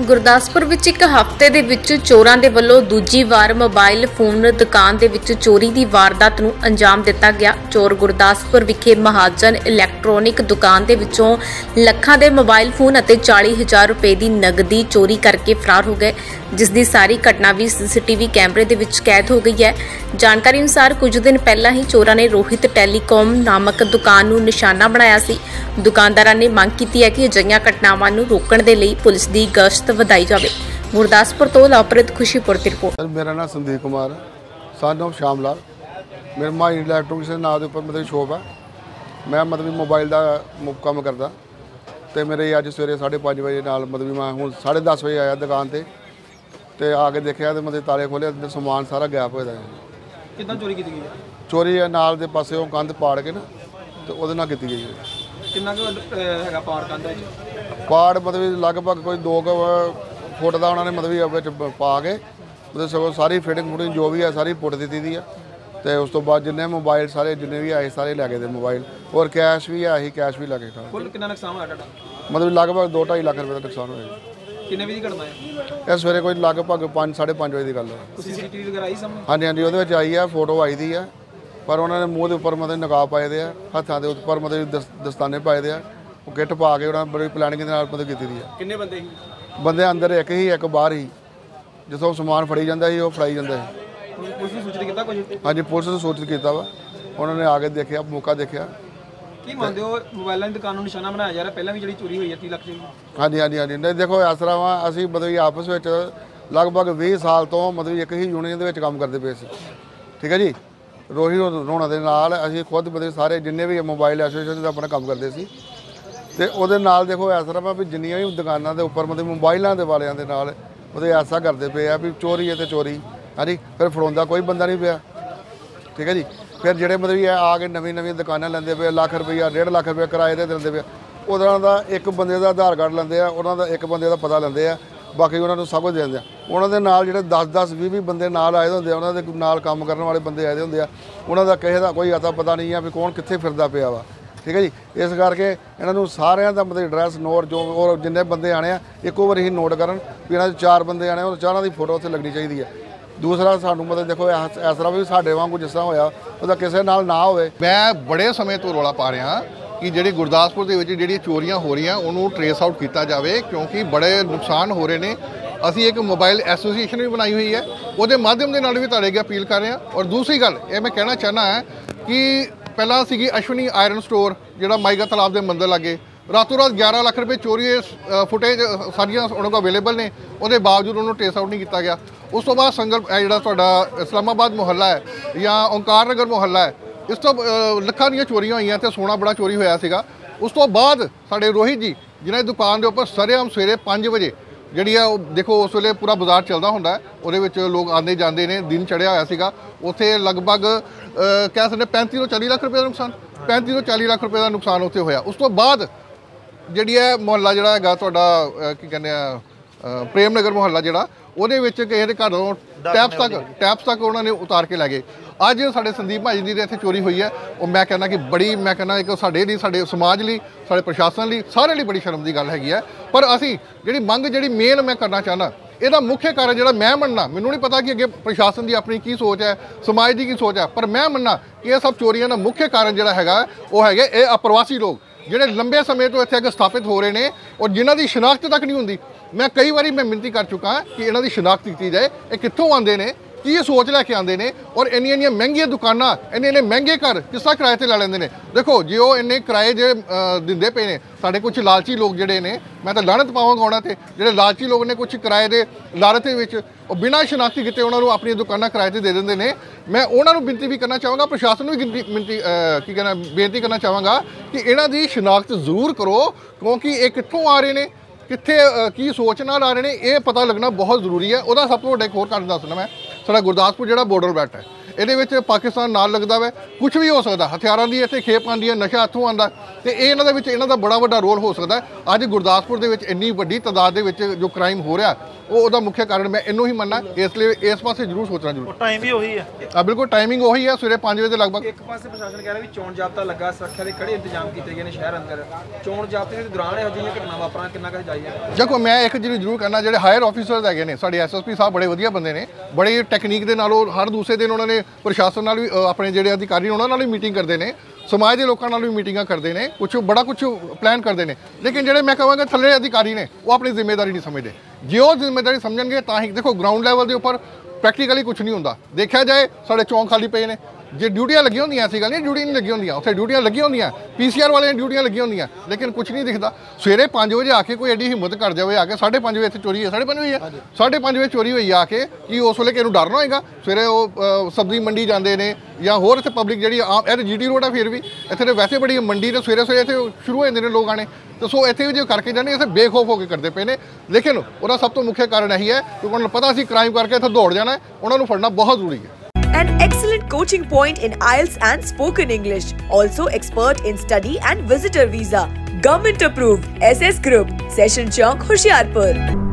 ਗੁਰਦਾਸਪੁਰ ਵਿੱਚ ਇੱਕ ਹਫ਼ਤੇ ਦੇ ਵਿੱਚ ਚੋਰਾਂ ਦੇ ਵੱਲੋਂ ਦੂਜੀ ਵਾਰ ਮੋਬਾਈਲ ਫੋਨ ਦੁਕਾਨ ਦੇ ਵਿੱਚ ਚੋਰੀ ਦੀ ਵਾਰਦਾਤ ਨੂੰ ਅੰਜਾਮ ਦਿੱਤਾ ਗਿਆ। ਚੋਰ ਗੁਰਦਾਸਪੁਰ ਵਿਖੇ ਮਹਾਜਨ ਇਲੈਕਟ੍ਰੋਨਿਕ ਦੁਕਾਨ ਦੇ ਵਿੱਚੋਂ ਲੱਖਾਂ ਦੇ ਮੋਬਾਈਲ ਫੋਨ ਅਤੇ 40000 ਰੁਪਏ ਦੀ ਨਗਦੀ ਚੋਰੀ ਕਰਕੇ ਫਰਾਰ ਹੋ ਗਏ, ਜਿਸ ਦੀ ਸਾਰੀ ਘਟਨਾ ਵੀ ਸੀਸੀਟੀਵੀ ਕੈਮਰੇ ਦੇ ਵਿੱਚ ਕੈਦ ਹੋ ਗਈ ਹੈ। ਜਾਣਕਾਰੀ ਅਨੁਸਾਰ ਕੁਝ ਦਿਨ ਪਹਿਲਾਂ ਹੀ ਚੋਰਾਂ ਨੇ ਰੋਹਿਤ ਟੈਲੀਕਾਮ ਨਾਮਕ ਦੁਕਾਨ ਨੂੰ ਨਿਸ਼ਾਨਾ ਬਣਾਇਆ ਸੀ। ਦੁਕਾਨਦਾਰਾਂ ਨੇ ਮੰਗ ਕੀਤੀ ਹੈ ਕਿ ਅਜਿਹੀਆਂ ਘਟਨਾਵਾਂ ਨੂੰ ਰੋਕਣ ਦੇ ਲਈ ਪੁਲਿਸ ਦੀ ਗਸ਼ਤ ਵਧਾਈ ਜਾਵੇ। ਗੁਰਦਾਸਪੁਰ ਤੋਂ ਲਵਪ੍ਰੀਤ ਖੁਸ਼ੀਪੁਰ ਦੀ ਰਿਪੋਰਟ। ਸਰ ਮੇਰਾ ਨਾਮ ਸੰਦੀਪ ਕੁਮਾਰ ਸਨ ਸ਼ਾਮ ਲਾਲ। ਮੇਰੇ ਮਾਈ ਇਲੈਕਟ੍ਰੋਨਿਕਸ ਦੇ ਨਾਂ ਦੇ ਉੱਪਰ ਮਤਲਬ ਸ਼ੋਪ ਹੈ। ਮੈਂ ਮਤਲਬ ਮੋਬਾਈਲ ਦਾ ਮੁ- ਕੰਮ ਕਰਦਾ। ਤੇ ਮੇਰੇ ਅੱਜ ਸਵੇਰੇ 5:30 ਵਜੇ ਨਾਲ ਮਤਲਬ ਮੈਂ ਹੁਣ 10:30 ਵਜੇ ਆਇਆ ਦੁਕਾਨ ਤੇ। ਤੇ ਆ ਕੇ ਦੇਖਿਆ ਤੇ ਮਤਲਬ ਤਾਲੇ ਖੋਲੇ ਅੰਦਰ ਸਮਾਨ ਸਾਰਾ ਗਾਇਬ ਹੋਇਆ ਦਾ ਕਿੱਦਾਂ ਚੋਰੀ ਕੀਤੀ ਗਈ ਹੈ? ਚੋਰੀ ਹੈ ਨਾਲ ਦੇ ਪਾਸੇ ਉਹ ਕੰਧ ਪਾੜ ਕੇ ਨਾ ਤੇ ਉਹਦੇ ਨਾਲ ਕੀਤੀ ਗਈ ਹੈ। ਕਿੰਨਾ ਕੁ ਹੈਗਾ ਪਾਰ ਕੰਧ ਵਿੱਚ? ਪਾੜ ਮਤਲਬ ਲਗਭਗ ਕੋਈ 2 ਫੁੱਟ ਦਾ ਉਹਨਾਂ ਨੇ ਮਤਲਬ ਵਿੱਚ ਪ- ਕੇ ਮਤਲਬ ਸਗੋਂ ਸਾਰੀ ਫਿਟਿੰਗ ਫੁਟਿੰਗ ਜੋ ਵੀ ਹੈ ਸਾਰੀ ਪੁੱਟ ਦਿੱਤੀ ਦੀ ਆ। ਤੇ ਉਸ ਤੋਂ ਬਾਅਦ ਜਿੰਨੇ ਮੋਬਾਈਲ ਸਾਰੇ ਜਿੰਨੇ ਵੀ ਆਏ ਸਾਰੇ ਲੈ ਗਏ ਦੇ ਮੋਬਾਈਲ ਔਰ ਕੈਸ਼ ਵੀ ਆਇਆ ਸੀ ਕੈਸ਼ ਵੀ ਲੱਗੇ ਠਾ ਕੁੱਲ ਕਿੰਨਾ ਨੁਕਸਾਨ ਹੋਇਆ ਤੁਹਾਡਾ? ਮਤਲਬ ਲਗਭਗ 2.5 ਲੱਖ ਰੁਪਏ ਦਾ ਨੁਕਸਾਨ ਹੋਇਆ ਕਿੰਨੇ ਵਜੇ ਦੀ ਘਟਨਾ ਹੈ? ਇਹ ਸਵੇਰੇ ਕੋਈ ਲਗਭਗ 5 5:30 ਵਜੇ ਦੀ ਗੱਲ ਹੈ ਤੁਸੀਂ ਸੀਸੀਟੀਵੀ ਵਗੈਰਾ ਆਈ ਸਾਹਮਣੇ? ਹਾਂਜੀ ਹਾਂਜੀ ਉਹਦੇ ਵਿੱਚ ਆਈ ਆ ਫੋਟੋ ਆਈ ਦੀ ਆ। ਪਰ ਉਹਨਾਂ ਨੇ ਮੂੰਹ ਦੇ ਉੱਪਰ ਮਤਲਬ ਨਕਾਬ ਪਾਏ ਦੇ ਆ ਹੱਥਾਂ ਦੇ ਉੱਪਰ ਮਤਲਬ ਦਸ- ਦਸਤਾਨੇ ਪਾਏ ਦੇ ਆ। ਉਹ ਕਿੱਟ ਪਾ ਕੇ ਉਹਨਾਂ ਬੜੀ ਪਲੈਨਿੰਗ ਦੇ ਨਾਲ ਮਤਲਬ ਕੀਤੀ ਦੀ ਆ। ਕਿੰਨੇ ਬੰਦੇ ਸੀ? ਬੰਦੇ ਅੰਦਰ ਇੱਕ ਹੀ ਇੱਕ ਬਾਹਰ ਹੀ। ਜਿੱਥੋਂ ਸਮਾਨ ਫੜੀ ਜਾਂਦਾ ਸੀ ਉਹ ਫੜਾਈ ਜਾਂਦਾ ਸੀ। ਪੁਲਿਸ ਪੁਲਿਸ ਨੂੰ ਸੂਚਿਤ ਕੀਤਾ ਕੁਝ ਹਾਂਜੀ ਪੁਲਿਸ ਨੇ ਸੂਚਿਤ ਕੀਤਾ ਵਾ। ਉਹਨਾਂ ਨੇ ਆ ਕੇ ਦੇਖਿਆ ਮੌਕਾ ਦੇਖਿਆ। ਕੀ ਮੰਨਦੇ ਹੋ ਮੋਬਾਈਲਾਂ ਦੀ ਦੁਕਾਨ ਨੂੰ ਨਿਸ਼ਾਨਾ ਬਣਾਇਆ ਜਾ ਰਿਹਾ? ਪਹਿਲਾਂ ਵੀ ਜਿਹੜੀ ਚੋਰੀ ਹੋਈ ਹੈ 30 ਲੱਖ ਦੀ। ਹਾਂਜੀ ਹਾਂਜੀ ਹਾਂਜੀ। ਨਹੀਂ ਦੇਖੋ ਇਸ ਤਰ੍ਹਾਂ ਵਾ ਅਸੀਂ ਮਤਲਬ ਕਿ ਆਪਸ ਵਿੱਚ ਲਗਭਗ 20 ਸਾਲ ਤੋਂ ਮਤਲਬ ਇੱਕ ਹੀ ਯੂਨੀਅਨ ਦੇ ਵਿੱਚ ਕੰਮ ਕਰਦੇ ਪਏ ਸੀ। ਠੀਕ ਹੈ ਜੀ? ਰੋਹੀ ਰੋਣਾ ਦੇ ਨਾਲ ਅਸੀਂ ਖੁਦ ਮਤਲਬ ਸਾਰੇ ਜਿੰਨੇ ਵੀ ਮੋਬਾਈਲ ਐਸੋਸੀਏਸ਼ਨ ਦਾ ਆਪਣਾ ਕੰਮ ਕਰਦੇ ਸੀ ਤੇ ਉਹਦੇ ਨਾਲ ਦੇਖੋ ਇਸ ਤਰ੍ਹਾਂ ਵਾ ਵੀ ਜਿੰਨੀਆਂ ਵੀ ਦੁਕਾਨਾਂ ਦੇ ਉੱਪਰ ਮਤਲਬ ਮੋਬਾਈਲਾਂ ਦੇ ਵਾਲਿਆਂ ਦੇ ਨਾਲ ਉਹਦੇ ਐਸਾ ਕਰਦੇ ਪਏ ਆ ਵੀ ਚੋਰੀ ਹੈ ਤੇ ਚੋਰੀ, ਹਾਂਜੀ, ਫਿਰ ਫੜਾਉਂਦਾ ਕੋਈ ਬੰਦਾ ਨਹੀਂ ਪਿਆ। ਠੀਕ ਹੈ ਜੀ? ਫਿਰ ਜਿਹੜੇ ਮਤਲਬ ਇਹ ਆ ਕੇ ਨਵੀਂ ਨਵੀਂ ਦੁਕਾਨਾਂ ਲੈਂਦੇ ਪਏ ਲੱਖ ਰੁਪਈਆ 1.5 ਲੱਖ ਰੁਪਈਆ ਕਿਰਾਏ ਤੇ ਦਿੰਦੇ ਪਏ ਉਹਨਾਂ ਦਾ ਇੱਕ ਬੰਦੇ ਦਾ ਆਧਾਰ ਕਾਰਡ ਲੈਂਦੇ ਆ, ਉਹਨਾਂ ਦਾ ਇੱਕ ਬੰਦੇ ਦਾ ਪਤਾ ਲੈਂਦੇ ਆ, ਬਾਕੀ ਉਹਨਾਂ ਨੂੰ ਸਭ ਕੁਝ ਦੇ ਦਿੰਦੇ ਆ। ਉਹਨਾਂ ਦੇ ਨਾਲ ਜਿਹੜੇ 10 10 20 20 ਬੰਦੇ ਨਾਲ ਆਏ ਹੁੰਦੇ ਆ, ਉਹਨਾਂ ਦੇ ਨਾਲ ਕੰਮ ਕਰਨ ਵਾਲੇ ਬੰਦੇ ਆਏ ਹੁੰਦੇ ਆ। ਉਹਨਾਂ ਦਾ ਕਿਸੇ ਦਾ ਕੋਈ ਅਤਾ ਪਤਾ ਨਹੀਂ ਆ ਵੀ ਕੌਣ ਕਿੱਥੇ ਫਿਰਦਾ ਪਿਆ ਵਾ। ਠੀਕ ਹੈ ਜੀ? ਇਸ ਕਰਕੇ ਇਹਨਾਂ ਨੂੰ ਸਾਰਿਆਂ ਦਾ ਮਤਲਬ ਐਡਰੈਸ ਨੋਟ ਜੋ ਔਰ ਜਿੰਨੇ ਬੰਦੇ ਆਣੇ ਆ, ਇੱਕੋ ਵਾਰੀ ਹੀ ਨੋਟ ਕਰਨ ਵੀ ਇਹਨਾਂ ਦੇ ਚਾਰ ਬੰਦੇ ਆਣੇ ਉਹ ਚਾਰਾਂ ਦੀ ਫੋਟੋ ਉੱਥੇ ਲੱਗਣੀ ਚਾਹੀਦੀ ਹੈ। ਦੂਸਰਾ, ਸਾਨੂੰ ਮਤਲਬ ਦੇਖੋ ਇਸ ਇਸ ਤਰ੍ਹਾਂ ਵੀ ਸਾਡੇ ਵਾਂਗੂ ਜਿਸ ਤਰ੍ਹਾਂ ਹੋਇਆ, ਉਹਦਾ ਕਿਸੇ ਨਾਲ ਨਾ ਹੋਵੇ। ਮੈਂ ਬੜੇ ਸਮੇਂ ਤੋਂ ਰੌਲਾ ਪਾ ਰਿਹਾ ਕਿ ਜਿਹੜੀ ਗੁਰਦਾਸਪੁਰ ਦੇ ਵਿੱਚ ਜਿਹੜੀਆਂ ਚੋਰੀਆਂ ਹੋ ਰਹੀਆਂ, ਉਹਨੂੰ ਟਰੇਸ ਆਊਟ ਕੀਤਾ ਜਾਵੇ, ਕਿਉਂਕਿ ਬੜੇ ਨੁਕਸਾਨ ਹੋ ਰਹੇ ਨੇ। ਅਸੀਂ ਇੱਕ ਮੋਬਾਈਲ ਐਸੋਸੀਏਸ਼ਨ ਵੀ ਬਣਾਈ ਹੋਈ ਹੈ, ਉਹਦੇ ਮਾਧਿਅਮ ਦੇ ਨਾਲ ਵੀ ਤੁਹਾਡੇ ਅੱਗੇ ਅਪੀਲ ਕਰ ਰਹੇ ਹਾਂ। ਔਰ ਦੂਸਰੀ ਗੱਲ, ਇਹ ਮੈਂ ਕਹਿਣਾ ਚਾਹਨਾ ਹੈ ਕਿ ਪਹਿਲਾਂ ਸੀਗੀ ਅਸ਼ਵਨੀ ਆਇਰਨ ਸਟੋਰ, ਜਿਹੜਾ ਮਾਈਗਾ ਤਲਾਬ ਦੇ ਮੰਦਰ ਲਾਗੇ। ਰਾਤੋਂ ਰਾਤ 11 ਲੱਖ ਰੁਪਏ ਚੋਰੀ ਫੁਟੇਜ ਸਾਰੀਆਂ ਉਹਨਾਂ ਕੋਲ ਅਵੇਲੇਬਲ ਨੇ। ਉਹਦੇ ਬਾਵਜੂਦ ਉਹਨੂੰ ਟ੍ਰੇਸ ਆਊਟ ਨਹੀਂ ਕੀਤਾ ਗਿਆ। ਉਸ ਤੋਂ ਬਾਅਦ ਸੰਗਲ ਜਿਹੜਾ ਤੁਹਾਡਾ ਇਸਲਾਮਾਬਾਦ ਮੁਹੱਲਾ ਹੈ ਜਾਂ ਓਂਕਾਰ ਨਗਰ ਮੁਹੱਲਾ ਹੈ, ਇਸ ਤੋਂ ਲੱਖਾਂ ਦੀਆਂ ਚੋਰੀਆਂ ਹੋਈਆਂ ਤੇ ਸੋਨਾ ਬੜਾ ਚੋਰੀ ਹੋਇਆ ਸੀਗਾ। ਉਸ ਤੋਂ ਬਾਅਦ ਸਾਡੇ ਰੋਹਿਤ ਜੀ, ਜਿਨ੍ਹਾਂ ਦੀ ਦੁਕਾਨ ਦੇ ਉੱਪਰ ਸਰੇਆਮ ਸਵੇਰੇ 5 ਵਜੇ ਜਿਹੜੀ ਆ ਉਹ ਦੇਖੋ, ਉਸ ਵੇਲੇ ਪੂਰਾ ਬਾਜ਼ਾਰ ਚੱਲਦਾ ਹੁੰਦਾ ਉਹਦੇ ਵਿੱਚ ਲੋਕ ਆਉਂਦੇ ਜਾਂਦੇ ਨੇ, ਦਿਨ ਚੜਿਆ ਹੋਇਆ ਸੀਗਾ। ਉੱਥੇ ਲਗਭਗ ਕਹਿ ਸਕਦੇ 35 ਤੋਂ 40 ਲੱਖ ਰੁਪਏ ਦਾ ਨੁਕਸਾਨ। 35 ਤੋਂ 40 ਲੱਖ ਰੁਪਏ ਦਾ ਨੁਕਸਾਨ ਉੱਥੇ ਹੋਇਆ। ਉਸ ਤੋਂ ਬਾਅਦ ਜਿਹੜੀ ਹੈ ਮੁਹੱਲਾ ਜਿਹੜਾ ਹੈਗਾ ਤੁਹਾਡਾ ਕੀ ਕਹਿੰਦੇ ਆ ਪ੍ਰੇਮ ਨਗਰ ਮੁਹੱਲਾ ਜਿਹੜਾ, ਉਹਦੇ ਵਿੱਚ ਕਿਸੇ ਦੇ ਘਰੋਂ ਟੈਪਸ ਤੱਕ ਟੈਪਸ ਤੱਕ ਉਹਨਾਂ ਨੇ ਉਤਾਰ ਕੇ ਲੈ ਗਏ। ਅੱਜ ਸਾਡੇ ਸੰਦੀਪ ਭਾਜੀ ਦੀ ਦੇ ਇੱਥੇ ਚੋਰੀ ਹੋਈ ਹੈ। ਉਹ ਮੈਂ ਕਹਿੰਦਾ ਕਿ ਬੜੀ ਮੈਂ ਕਹਿੰਦਾ ਇੱਕ ਸਾਡੇ ਲਈ ਸਾਡੇ ਸਮਾਜ ਲਈ ਸਾਡੇ ਪ੍ਰਸ਼ਾਸਨ ਲਈ ਸਾਰਿਆਂ ਲਈ ਬੜੀ ਸ਼ਰਮ ਦੀ ਗੱਲ ਹੈਗੀ ਹੈ। ਪਰ ਅਸੀਂ ਜਿਹੜੀ ਮੰਗ ਜਿਹੜੀ ਮੇਨ ਮੈਂ ਕਰਨਾ ਚਾਹਨਾ ਇਹਦਾ ਮੁੱਖ ਕਾਰਨ ਜਿਹੜਾ ਮੈਂ ਮੰਨਣਾ ਮੈਨੂੰ ਨਹੀਂ ਪਤਾ ਕਿ ਅੱਗੇ ਪ੍ਰਸ਼ਾਸਨ ਦੀ ਆਪਣੀ ਕੀ ਸੋਚ ਹੈ ਸਮਾਜ ਦੀ ਕੀ ਸੋਚ ਹੈ ਪਰ ਮੈਂ ਮੰਨਣਾ ਕਿ ਇਹ ਸਭ ਚੋਰੀਆਂ ਦਾ ਮੁੱਖ ਕਾਰਨ ਜਿਹੜਾ ਹੈਗਾ ਉਹ ਹੈਗੇ ਇਹ ਅਪਰਵਾਸੀ ਲੋਕ ਜਿਹੜੇ ਲੰਬੇ ਸਮੇਂ ਤੋਂ ਇੱਥੇ ਅੱਗੇ ਸਥਾਪਿਤ ਹੋ ਰਹੇ ਨੇ ਔਰ ਜਿਨ੍ਹਾਂ ਦੀ ਸ਼ਨਾਖਤ ਤੱਕ ਨਹੀਂ ਹੁੰਦੀ ਮੈਂ ਕਈ ਵਾਰੀ ਮੈਂ ਮਿੰਤੀ ਕਰ ਚੁੱਕਾ ਕਿ ਇਹਨਾਂ ਦੀ ਸ਼ਨਾਖਤ ਕੀਤੀ ਜਾਏ। ਇਹ ਕਿੱਥੋਂ ਆਉਂਦੇ ਨੇ? ਕੀ ਇਹ ਸੋਚ ਲੈ ਕੇ ਆਉਂਦੇ ਨੇ? ਔਰ ਇੰਨੀਆਂ ਇੰਨੀਆਂ ਮਹਿੰਗੀਆਂ ਦੁਕਾਨਾਂ, ਇੰਨੇ ਇੰਨੇ ਮਹਿੰਗੇ ਘਰ ਕਿਸ ਤਰ੍ਹਾਂ ਕਿਰਾਏ ਤੇ ਲੈ ਲੈਂਦੇ ਨੇ? ਦੇਖੋ, ਜੇ ਉਹ ਇੰਨੇ ਕਿਰਾਏ ਜੇ ਦਿੰਦੇ ਪਏ ਨੇ, ਸਾਡੇ ਕੁਝ ਲਾਲਚੀ ਲੋਕ ਜਿਹੜੇ ਨੇ, ਮੈਂ ਤਾਂ ਲਾਹਨਤ ਪਾਵਾਂਗਾ ਉਹਨਾਂ ਤੇ। ਜਿਹੜੇ ਲਾਲਚੀ ਲੋਕ ਨੇ ਕੁਝ ਕਿਰਾਏ ਦੇ ਲਾਲਚ ਦੇ ਵਿੱਚ, ਉਹ ਬਿਨਾਂ ਸ਼ਨਾਖਤੀ ਕੀਤੇ ਉਹਨਾਂ ਨੂੰ ਆਪਣੀਆਂ ਦੁਕਾਨਾਂ ਕਿਰਾਏ ਤੇ ਦੇ ਦਿੰਦੇ ਨੇ। ਮੈਂ ਉਹਨਾਂ ਨੂੰ ਬੇਨਤੀ ਵੀ ਕਰਨਾ ਚਾਹਾਂਗਾ, ਪ੍ਰਸ਼ਾਸਨ ਨੂੰ ਵੀ ਗਿਣਤੀ- ਮਿੰਤੀ ਕੀ ਕਹਿੰਦਾ, ਬੇਨਤੀ ਕਰਨਾ ਚਾਹਾਂਗਾ ਕਿ ਇਹਨਾਂ ਦੀ ਸ਼ਨਾਖਤ ਜ਼ਰੂਰ ਕਰੋ, ਕਿਉਂਕਿ ਇਹ ਕਿੱਥੋਂ ਆ ਰਹੇ ਨੇ? ਕਿੱਥੇ ਕੀ ਸੋਚ ਨਾਲ ਆ ਰਹੇ ਨੇ, ਇਹ ਪਤਾ ਲੱਗਣਾ ਬਹੁਤ ਜ਼ਰੂਰੀ ਹੈ। ਉਹਦਾ ਸਭ ਤੋਂ ਵੱਡਾ ਇੱਕ ਹੋਰ ਕਾਰਨ ਦੱਸਣਾ ਮੈਂ। ਸਾਡਾ ਗੁਰਦਾਸਪੁਰ ਜਿਹੜਾ ਬਾਰਡਰ ਬੈਟ ਹੈ, ਇਹਦੇ ਵਿੱਚ ਪਾਕਿਸਤਾਨ ਨਾਲ ਲੱਗਦਾ ਵੈ। ਕੁਝ ਵੀ ਹੋ ਸਕਦਾ, ਹਥਿਆਰਾਂ ਦੀ ਇੱਥੇ ਖੇਪ ਆਉਂਦੀ ਹੈ, ਨਸ਼ਾ ਇੱਥੋਂ ਆਉਂਦਾ। ਤੇ ਇਹ ਇਹਨਾਂ ਦੇ ਵਿੱਚ, ਇਹਨਾਂ ਦਾ ਬੜਾ ਵੱਡਾ ਰੋਲ ਹੋ ਸਕਦਾ ਅੱਜ ਗੁਰਦਾਸਪੁਰ ਦੇ ਵਿੱਚ ਇੰਨੀ ਵੱਡੀ ਤਾਦਾਦ ਦੇ ਵਿੱਚ ਜੋ ਕ੍ਰਾਈਮ ਹੋ ਰਿਹਾ ਉਹ ਉਹਦਾ ਮੁੱਖ ਕਾਰਨ ਮੈਂ ਇਹਨੂੰ ਹੀ ਮੰਨਣਾ ਇਸ ਲਈ ਇਸ ਪਾਸੇ ਜ਼ਰੂਰ ਸੋਚਣਾ ਜ਼ਰੂਰ। ਟਾਈਮ ਵੀ ਉਹੀ ਆ। ਆ ਬਿਲਕੁਲ ਟਾਈਮਿੰਗ ਉਹੀ ਹੈ ਸਵੇਰੇ 5 ਵਜੇ ਦੇ ਲਗਭਗ। ਇੱਕ ਪਾਸੇ ਪ੍ਰਸ਼ਾਸਨ ਕਹਿ ਰਿਹਾ ਵੀ ਚੋਣ ਜਾਬਤਾ ਲੱਗਾ ਸੁਰੱਖਿਆ ਦੇ ਕੜੇ ਇੰਤਜ਼ਾਮ ਕੀਤੇ ਗਏ ਨੇ ਸ਼ਹਿਰ ਅੰਦਰ। ਚੋਣ ਜਾਬਤੇ ਦੇ ਦੌਰਾਨ ਇਹੋ ਜਿਹੀਆਂ ਘਟਨਾਵਾਂ ਵਾਪਰਾਂ ਕਿੰਨਾ ਕੁ ਜਾਈ ਹੈ ਦੇਖੋ ਮੈਂ ਇੱਕ ਚੀਜ਼ ਜ਼ਰੂਰ ਕਰਨਾ ਜਿਹੜੇ ਹਾਇਰ ਆਫੀਸਰਸ ਹੈਗੇ ਨੇ ਸਾਡੇ ਐਸਐਸਪੀ ਸਾਹਿਬ ਬੜੇ ਵਧੀਆ ਬੰਦੇ ਨੇ ਬੜੇ ਟੈਕਨੀਕ ਦੇ ਨਾਲ ਉਹ ਹਰ ਦੂਸਰੇ ਦਿਨ ਉਹਨਾਂ ਨੇ ਪ੍ਰਸ਼ਾਸਨ ਨਾਲ ਵੀ ਆਪਣੇ ਜਿਹੜੇ ਅਧਿਕਾਰੀ ਨੇ ਉਹਨਾਂ ਨਾਲ ਵੀ ਮੀਟਿੰਗ ਕਰਦੇ ਨੇ ਸਮਾਜ ਦੇ ਲੋਕਾਂ ਨਾਲ ਵੀ ਮੀਟਿੰਗਾਂ ਕਰਦੇ ਨੇ ਕੁਝ ਬੜਾ ਕੁਝ ਪਲਾਨ ਕਰਦੇ ਨੇ। ਲੇਕਿਨ ਜਿਹੜੇ ਮੈਂ ਕਹਾਂਗਾ ਥੱਲੇ ਅਧਿਕਾਰੀ ਨੇ ਉਹ ਆਪਣੀ ਜ਼ਿੰਮੇਵਾਰੀ ਨਹੀਂ ਸਮਝਦੇ। ਜੇ ਉਹ ਜ਼ਿੰਮੇਵਾਰੀ ਸਮਝਣਗੇ ਤਾਂ ਹੀ ਦੇਖੋ ਗਰਾਊਂਡ ਲੈਵਲ ਦੇ ਉੱਪਰ ਪ੍ਰੈਕਟੀਕਲੀ ਕੁਝ ਨਹੀਂ ਹੁੰਦਾ। ਦੇਖਿਆ ਜਾਏ, ਸਾਡੇ ਚੌਂਕ ਖਾਲੀ ਪਏ ਨੇ। ਜੇ ਡਿਊਟੀਆਂ ਲੱਗੀਆਂ ਹੁੰਦੀਆਂ ਐਸੀ ਗੱਲ ਨਹੀਂ ਡਿਊਟੀ ਨਹੀਂ ਲੱਗੀਆਂ ਹੁੰਦੀਆਂ। ਉੱਥੇ ਡਿਊਟੀਆਂ ਲੱਗੀਆਂ ਹੁੰਦੀਆਂ। ਪੀਸੀਆਰ ਵਾਲਿਆਂ ਡਿਊਟੀਆਂ ਲੱਗੀਆਂ ਹੁੰਦੀਆਂ। ਲੇਕਿਨ ਕੁਝ ਨਹੀਂ ਦਿਖਦਾ। ਸਵੇਰੇ 5 ਵਜੇ ਆ ਕੇ ਕੋਈ ਐਡੀ ਹਿੰਮਤ ਕਰ ਜਾਵੇ ਆ ਕੇ 5:30 ਵਜੇ ਇੱਥੇ ਚੋਰੀ ਹੈ 5:30 ਹੋਈ ਹੈ 5:30 ਵਜੇ ਚੋਰੀ ਹੋਈ ਆ ਕੇ ਕੀ ਉਸ ਵੇਲੇ ਕਿਹਨੂੰ ਡਰਨਾ ਹੋਏਗਾ? ਸਵੇਰੇ ਉਹ ਸਬਜ਼ੀ ਮੰਡੀ ਜਾਂਦੇ ਨੇ ਜਾਂ ਹੋਰ ਇੱਥੇ ਪਬਲਿਕ ਜਿਹੜੀ ਆਮ ਇਹ ਜੀਟੀ ਰੋਡ ਆ ਫਿਰ ਵੀ। ਇੱਥੇ ਤੇ ਵੈਸੇ ਬੜੀ ਮੰਡੀ ਤੇ ਸਵੇਰੇ ਸਵੇਰੇ ਇੱਥੇ ਸ਼ੁਰੂ ਹੋ ਜਾਂਦੇ ਨੇ ਲੋਕ ਆਣੇ ਤੇ ਸੋ ਇੱਥੇ ਵੀ ਜੇ ਕਰਕੇ ਜਾਂਦੇ ਇੱਥੇ ਬੇਖੌਫ ਹੋ ਕੇ ਕਰਦੇ ਪਏ ਨੇ। ਲੇਕਿਨ ਉਹਦਾ ਸਭ ਤੋਂ ਮੁੱਖ ਕਾਰਨ ਇਹੀ ਹੈ ਕਿ ਉਹਨਾਂ ਨੂੰ ਪਤਾ ਸੀ ਕ੍ਰਾਈਮ ਕਰਕੇ ਇੱਥੇ ਦੌੜ ਜਾਣਾ ਉਹਨਾਂ ਨੂੰ ਫੜਨਾ ਬਹੁਤ ਜ਼ਰੂਰੀ ਹੈ। An excellent coaching point in IELTS and spoken English. Also expert in study and visitor visa. Government approved. SS Group. Session Chowk, Hoshiarpur.